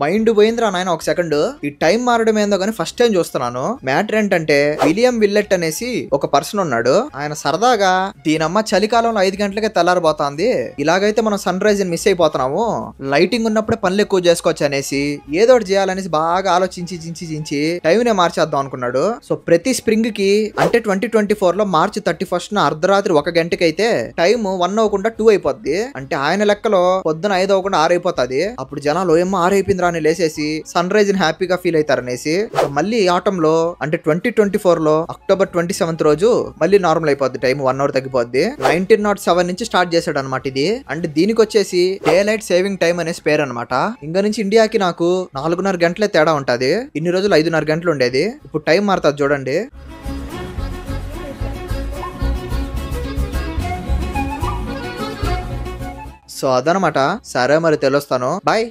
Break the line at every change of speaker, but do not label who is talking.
Mind పోయిందిరా నాయన ఒక సెకండ్. ఈ టైం మారడం ఏందో కానీ ఫస్ట్ టైం చూస్తున్నాను. మ్యాటర్ ఏంటంటే విలియం విల్లెట్ అనేసి ఒక పర్సన్ ఉన్నాడు. ఆయన సరదాగా దీనమ్మ చలికాలంలో ఐదు గంటలకే తెల్లారిపోతుంది. ఇలాగైతే మనం సన్ రైజ్ మిస్ అయిపోతున్నాము. లైటింగ్ ఉన్నప్పుడే పనులు ఎక్కువ చేసుకోవచ్చు అనేసి ఏదో ఒకటి చేయాలనేసి బాగా ఆలోచించి చించి చించి టైం నే మార్చేద్దాం అనుకున్నాడు. సో ప్రతి స్ప్రింగ్కి అంటే ట్వంటీ ట్వంటీ ఫోర్లో మార్చి థర్టీ ఫస్ట్ అర్ధరాత్రి ఒక గంటకి అయితే టైం వన్ అవ్వకుండా టూ అయిపోద్ది. అంటే ఆయన లెక్కలో పొద్దున ఐదు అవ్వకుండా ఆరు అయిపోతుంది. అప్పుడు జనాలు ఏమో ఆరు అయిపోయిందిరా అని లేసేసి సన్ రైజ్ని హ్యాపీగా ఫీల్ అవుతారనేసి మళ్ళీ ఆటంలో అంటే ట్వంటీ ట్వంటీ ఫోర్లో అక్టోబర్ ట్వంటీ సెవెంత్ రోజు మళ్ళీ నార్మల్ అయిపోద్ది టైం వన్ అవర్ తగ్గిపోద్ది. నైన్టీన్ నాట్ సెవెన్ నుంచి స్టార్ట్ చేశాడు అనమాట ఇది. అండ్ దీనికి వచ్చేసి డే లైట్ సేవింగ్ టైం అనేసి పేరు అనమాట ఇంకా నుంచి ఇండియాకి నాకు నాలుగున్నర గంటలే తేడా ఉంటది. ఇన్ని రోజులు ఐదున్నర గంటలు ఉండేది. ఇప్పుడు టైం మారుతుంది చూడండి. సో అదనమాట సరే మరి తెలుస్తాను. బాయ్